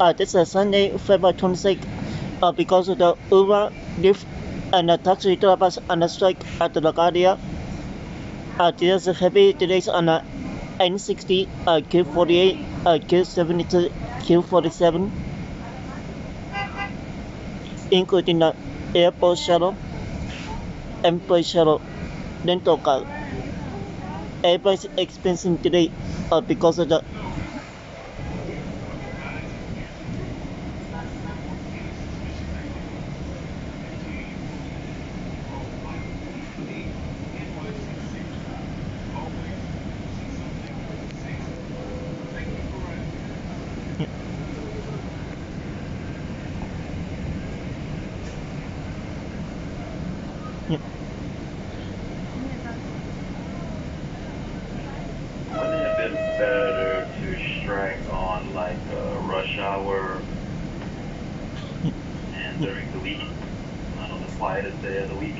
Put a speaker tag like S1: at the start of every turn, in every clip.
S1: Uh, this is Sunday, February 26th. Uh, because of the Uber, Lyft, and the taxi drivers on the strike at the LaGuardia. Uh, there's heavy delays on the M60, uh, Q48, uh, Q72, Q47, including the airport shuttle, employee shuttle, rental car. Everybody's experiencing today uh, because of the
S2: Wouldn't to on like uh, rush hour. And during the week? Don't know, the quietest day of the week.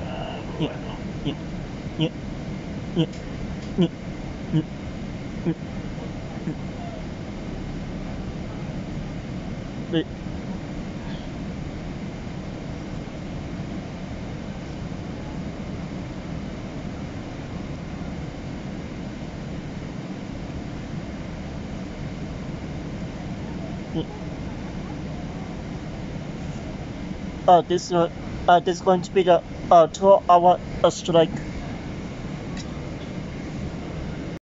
S2: Uh, what do
S1: yeah, yeah, yeah, yeah, yeah, yeah. Uh, this uh, uh, this is going to be the uh, two hour uh, strike.